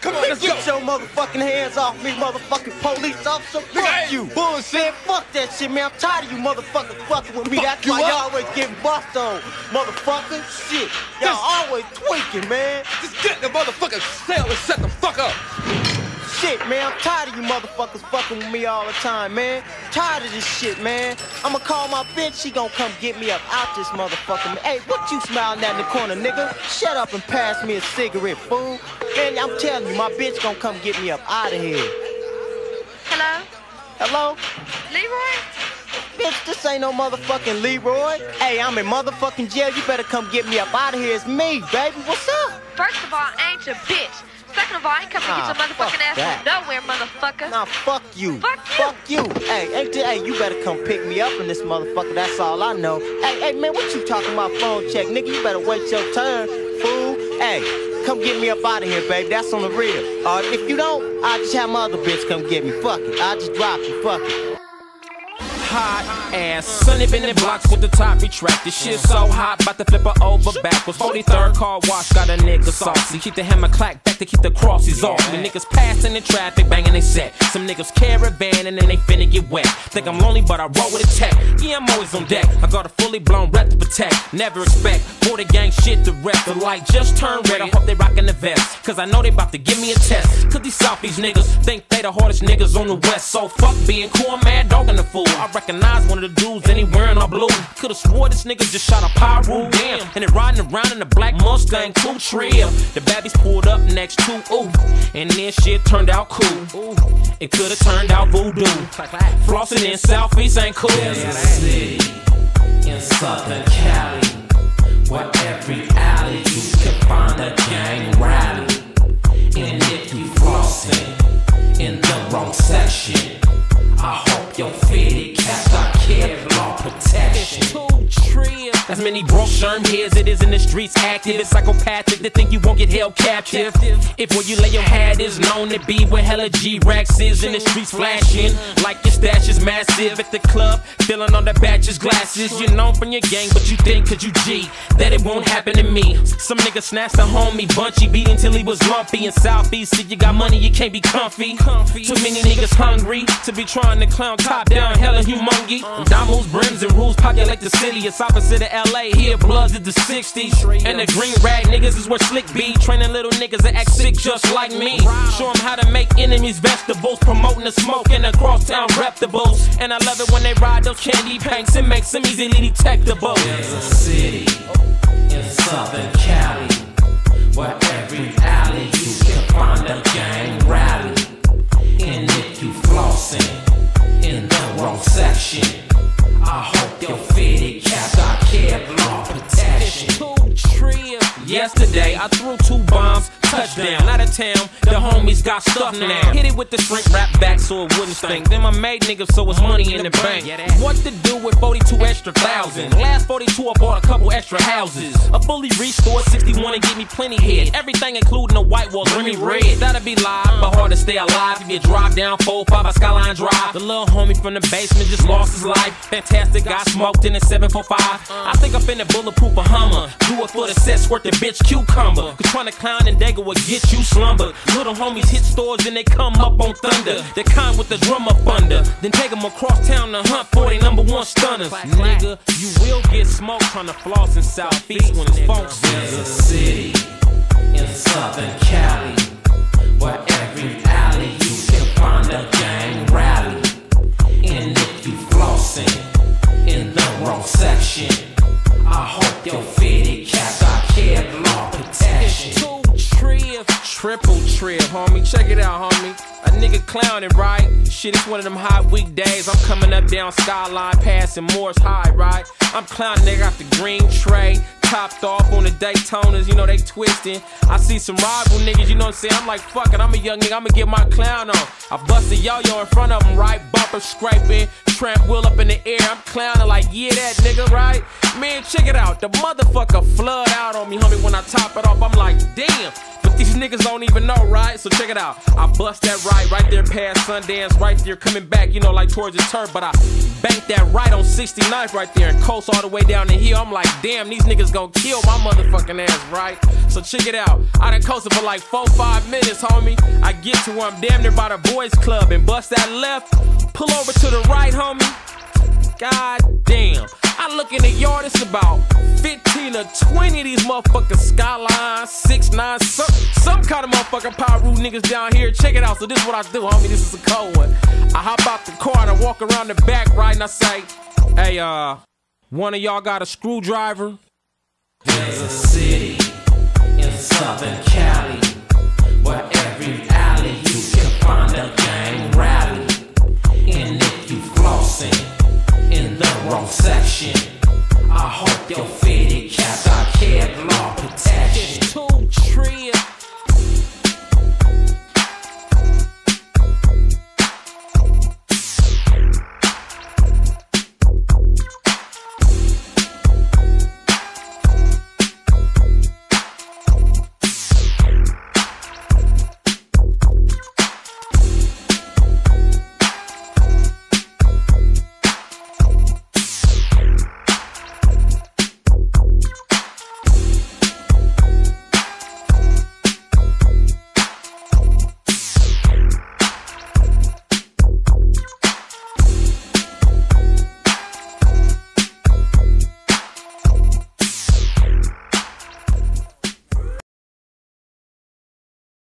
Come on, let's Get your motherfucking hands off me, motherfucking police officer. Fuck ain't you. bullshit. Man, fuck that shit, man. I'm tired of you motherfuckers fucking with me. Fuck That's you why y'all always getting bust on. Motherfucker, shit. Y'all always tweaking, man. Just get in the motherfucking cell and shut the fuck up. Shit, man, I'm tired of you motherfuckers fucking with me all the time, man. Tired of this shit, man. I'ma call my bitch, she gon' come get me up out this motherfucker. man. Hey, what you smiling at in the corner, nigga? Shut up and pass me a cigarette, fool. Man, I'm telling you, my bitch gon' come get me up out of here. Hello? Hello? Leroy? Bitch, this ain't no motherfucking Leroy. Hey, I'm in motherfucking jail. You better come get me up out of here. It's me, baby. What's up? First of all, I ain't your bitch. Second of all, I ain't coming to Ah, get your motherfucking fuck ass that. from nowhere, motherfucker. Nah, fuck you. Fuck you. Fuck you. Hey, th- hey, you better come pick me up in this motherfucker. That's all I know. Hey, hey, man, what you talking about phone check? Nigga, you better wait your turn, fool. Hey, come get me up out of here, babe. That's on the real. Uh, if you don't, I'll just have my other bitch come get me. Fuck it. I'll just drop you. Fuck it. Hot ass. Sunny been in blocks with the top retracted. This shit so hot, bout to flip her over backwards. 43rd car wash, got a nigga saucy. Keep the hammer clack back to keep the crosses off. The niggas passing in traffic, banging they set. Some niggas caravan and then they finna get wet. Think I'm lonely, but I roll with a tech. Yeah, I'm always on deck. I got a fully blown rep to protect. Never expect for the gang shit to rep. The light just turned red. I hope they rockin' the vest. Cause I know they about to give me a test. Cause these Southeast niggas think they the hardest niggas on the west. So fuck being cool, mad dogging the fool. I recognize one of the dudes and he wearing all blue. Could've swore this nigga just shot a pyro, damn. And they riding around in a black Mustang coupe trio. The baddies pulled up next to ooh. And then shit turned out cool. It could've turned out voodoo. Flossing in Southeast ain't cool. There's a city in Southern Cali where every alley you can find a gang rally. And if you streets active. It's psychopathic to think you won't get held captive. If where you lay your hat is known to be where hella G-Rex is in the streets flashing. Like your stash is massive at the club, filling on the batches glasses. You're known from your gang, but you think cause you G that it won't happen to me. Some nigga snatched a homie, bunchy, beat until he was lumpy. In Southeast, if you got money, you can't be comfy. Too many niggas hungry to be trying to clown top down, hella humongy. Diamonds, brims, and rules populate the city. It's opposite of LA, here bloods is the 60s. And the green rag niggas is where slick be. Training little niggas that act sick just like me. Show them how to make enemies vegetables, promoting the smoke and the crosstown reptables. And I love it when they ride those candy paints and makes them easily detectable. There's a city in Southern Cali where every alley you can find a gang rally. Town, the homies got stuff now. Hit it with the shrink wrap back so it wouldn't stink. Then I made niggas so it's money in the bank. What to do with 42 extra thousand? Last 42, I bought a couple extra houses. A fully restored 61 and give me plenty head. Everything including the white walls, Remy red. That'd be live, but hard to stay alive if you drive down 405 by Skyline Drive. The little homie from the basement just lost his life. Fantastic, got smoked in a 745. I think I'm finna bulletproof a Hummer. Do it for the set, squirt the bitch cucumber. Cause trying to clown and Dago will get you slumber. Little homies hit stores and they come up on thunder. The kind with the drum up under. Then take them across town to hunt for they number one stunners. Nigga, you will get smoked trying to floss in Southeast when it's funk There's a city in Southern Cali where every homie. Check it out, homie. A nigga clowning, right? Shit, it's one of them hot weekdays. I'm coming up down Skyline, passing Morse High, right? I'm clowning, nigga, got the green tray. Topped off on the Daytonas, you know, they twisting. I see some rival niggas, you know what I'm saying? I'm like, fuck it, I'm a young nigga, I'ma get my clown on. I bust a yo-yo in front of them, right? Bumper scraping, tramp wheel up in the air. I'm clowning like, yeah, that nigga, right? Man, check it out. The motherfucker flood out on me, homie. When I top it off, I'm like, damn. These niggas don't even know, right? So check it out. I bust that right, right there past Sundance, right there coming back, you know, like towards the turf. But I bank that right on 69th right there and coast all the way down the hill. I'm like, damn, these niggas gonna kill my motherfucking ass, right? So check it out. I done coasted for like four, five minutes, homie. I get to where I'm damn near by the boys club and bust that left. Pull over to the right, homie. God damn. I look in the yard, it's about 15 or 20 of these motherfuckers Skyline, 6 9 some, some kind of motherfucking power root niggas down here. Check it out. So this is what I do, homie. This is a cold one. I hop out the car and I walk around the back right and I say, Hey, uh, one of y'all got a screwdriver? There's a city in Southern protect.